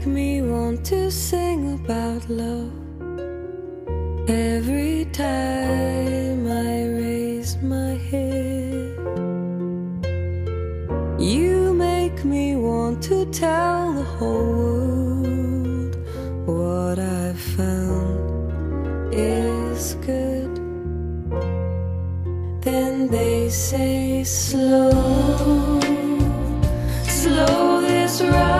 make me want to sing about love every time I raise my head. You make me want to tell the whole world what I've found is good. Then they say slow, slow this ride